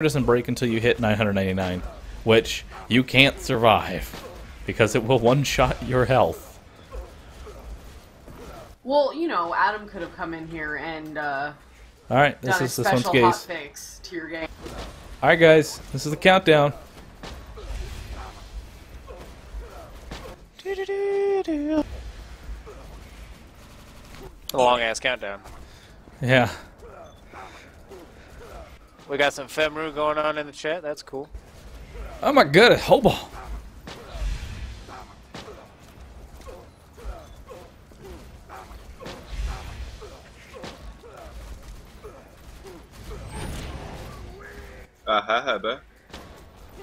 doesn't break until you hit 999, which you can't survive because it will one-shot your health. Well, you know, Adam could have come in here and uh, All right, this done a is this one's case. fix to your game. All right, guys, this is the countdown. A long ass countdown. Yeah. We got some Femru going on in the chat. That's cool. Oh my god, hobo. Uh, hi, Heber.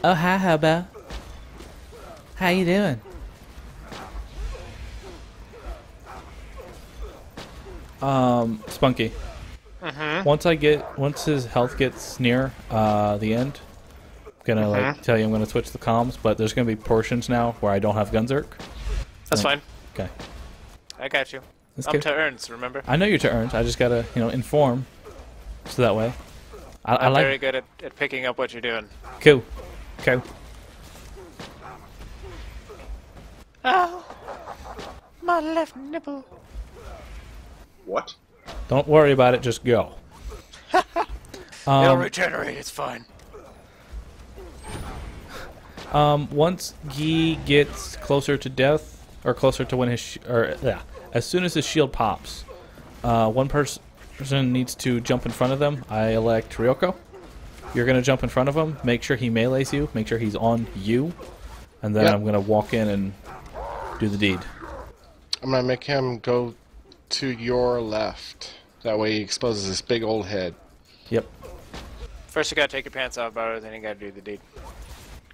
Oh hi, hobo. How you doing? Um, Spunky. Once I get, once his health gets near uh, the end, I'm gonna like tell you I'm gonna switch the comms. But there's gonna be portions now where I don't have Gunzerk. That's fine. Okay. I got you. Let's I'm get- to earns, remember? I know you're to turns. I just gotta, you know, inform. So that way. I, I I'm like. very good at, at picking up what you're doing. Cool. Cool. Oh, my left nipple. What? Don't worry about it. Just go. It'll Um, regenerate. It's fine. um, once Guy gets closer to death, or closer to when his, sh- or yeah, as soon as his shield pops, uh, one pers- person needs to jump in front of them. I elect Ryoko. You're gonna jump in front of him. Make sure he melees you. Make sure he's on you, and then Yep. I'm gonna walk in and do the deed. I'm gonna make him go to your left. That way he exposes his big old head. Yep. First, you gotta take your pants off, brother. Then you gotta do the deed.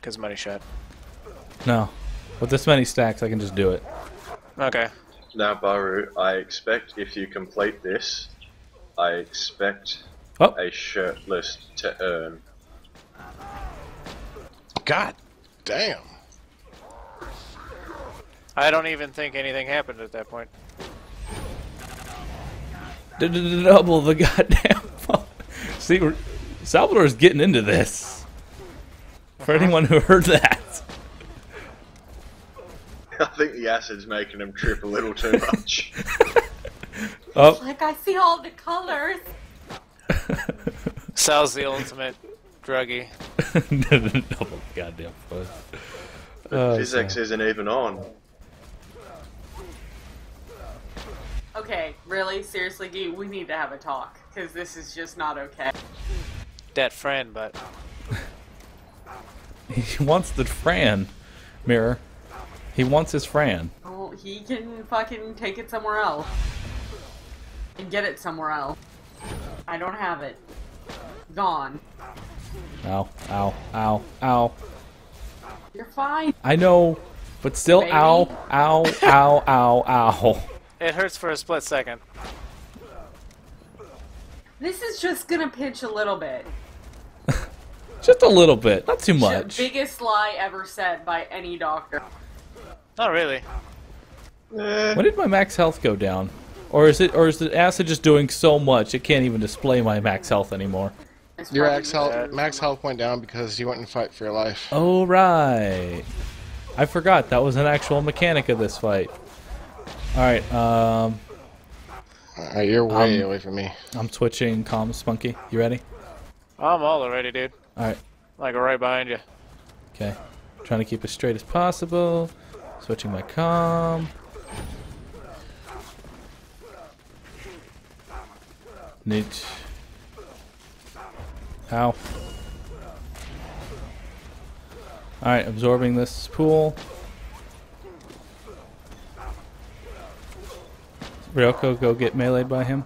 Cause money shot. No. With this many stacks, I can just do it. Okay. Now, Bahroo, I expect if you complete this, I expect Oh. a shirtless to earn. God damn. I don't even think anything happened at that point. Double the goddamn. See, we're- Salvador's getting into this. For uh-huh. anyone who heard that. I think the acid's making him trip a little too much. Oh, Like I see all the colors. Sal's the ultimate druggie. double the goddamn fun. Oh, Physics isn't even on. Okay, really, seriously, Gee, we need to have a talk because this is just not okay. That friend, but He wants the Fran mirror. He wants his Fran. Well, he can fucking take it somewhere else and get it somewhere else. I don't have it. Gone. Ow, ow, ow, ow. You're fine. I know, but still, Baby. ow, ow, ow, ow, ow. it hurts for a split second. This is just gonna pinch a little bit. Just a little bit, not too much. Biggest lie ever said by any doctor. Not really. Eh, When did my max health go down? Or is it, or is the acid just doing so much it can't even display my max health anymore? Your max health, bad. max health went down because you went and fight for your life. Oh right, I forgot that was an actual mechanic of this fight. All right, um, Alright, you're way Um, away from me. I'm switching calm, Spunky. You ready? I'm all ready, dude. All right. Like right behind you. Okay. Trying to keep as straight as possible. Switching my calm. Need. Ow. Alright, absorbing this pool. Ryoko, go get meleeed by him.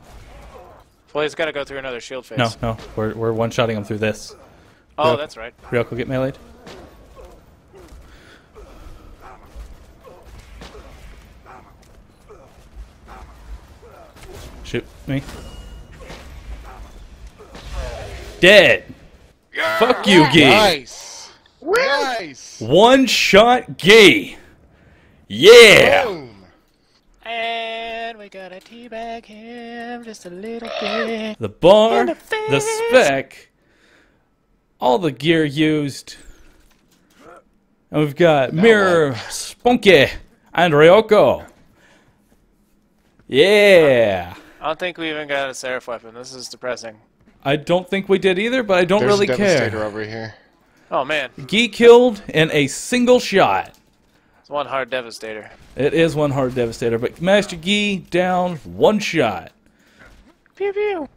Well, he's got to go through another shield phase. No, no, we're, we're one-shotting him through this. Oh, Yep. that's right. Ryoko, get meleeed. Shoot me. Dead. Fuck you, Gee. Nice! Nice! One shot, Gee. Yeah. Boom! And we gotta teabag him just a little bit. The bar, the the spec, all the gear used. And we've got Mirror, Spunky, and Ryoko. Yeah. I don't think we even got a Seraph weapon. This is depressing. I don't think we did either, but I don't There's really a Devastator care. over here. Oh man, Gee killed in a single shot. It's one hard Devastator. It is one hard devastator, but Master Gee down one shot. Pew pew.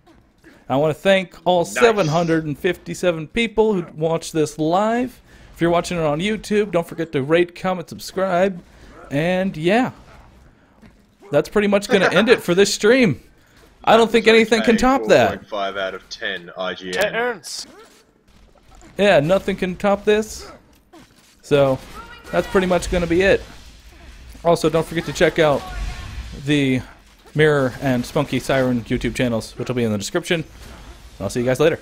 I want to thank all 757 people who watched this live. If you're watching it on YouTube, don't forget to rate, comment, subscribe. And yeah, that's pretty much going to end it for this stream. I don't think anything can top that. 4.5 out of 10 IGN. Ten. Yeah, nothing can top this. So that's pretty much going to be it. Also, don't forget to check out the Mirror and Spunky Siren YouTube channels, which will be in the description. I'll see you guys later.